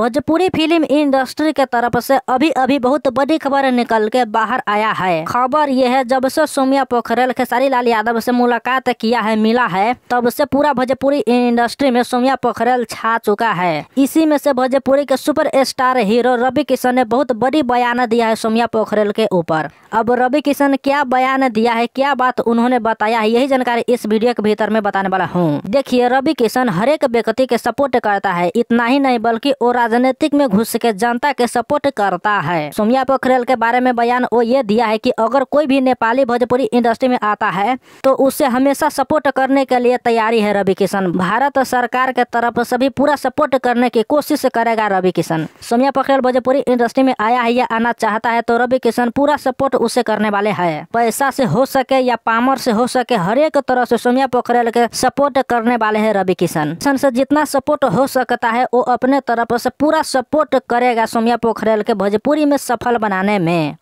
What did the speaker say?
Bhojpuri film industry के तरफ़ से अभी अभी बहुत बड़ी खबर निकल के बाहर आया है। खबर यह है, जब से सोमिया पोखरेल खेसारी लाल यादव से मुलाकात किया है, मिला है, तब से पूरा भोजपुरी इंडस्ट्री में सोमिया पोखरेल छा चुका है। इसी में से भोजपुरी के super star hero Ravi Kishan ने बहुत बड़ी बयान दिया है सोमिया पोखरेल के ऊपर। अब रवि किशन क्या बयान दिया है, क्या बात उन्होंने बताया है, यही जानकारी इस वीडियो के भीतर में बताने वाला हूँ। देखिए, रवि किशन हर एक व्यक्ति के सपोर्ट करता है, इतना ही नहीं, बल्कि वो राजनीतिक में घुस के जनता के सपोर्ट करता है। सोमिया पोखरेल के बारे में बयान वो ये दिया है कि अगर कोई भी नेपाली भोजपुरी इंडस्ट्री में आता है तो उसे हमेशा सपोर्ट करने के लिए तैयारी है रवि किशन। भारत सरकार के तरफ़ से भी पूरा सपोर्ट करने की कोशिश करेगा रवि किशन। सोमिया पोखरेल भोजपुरी इंडस्ट्री में आया है या आना चाहता है तो रवि किशन पूरा सपोर्ट उसे करने वाले है। पैसा से हो सके या पामर से हो सके हर एक तरह से सोमिया पोखरेल के सपोर्ट करने वाले है रवि किशन। किशन से जितना सपोर्ट हो सकता है, वो अपने तरफ़ से पूरा सपोर्ट करेगा सोमिया पोखरेल के भोजपुरी में सफल बनाने में।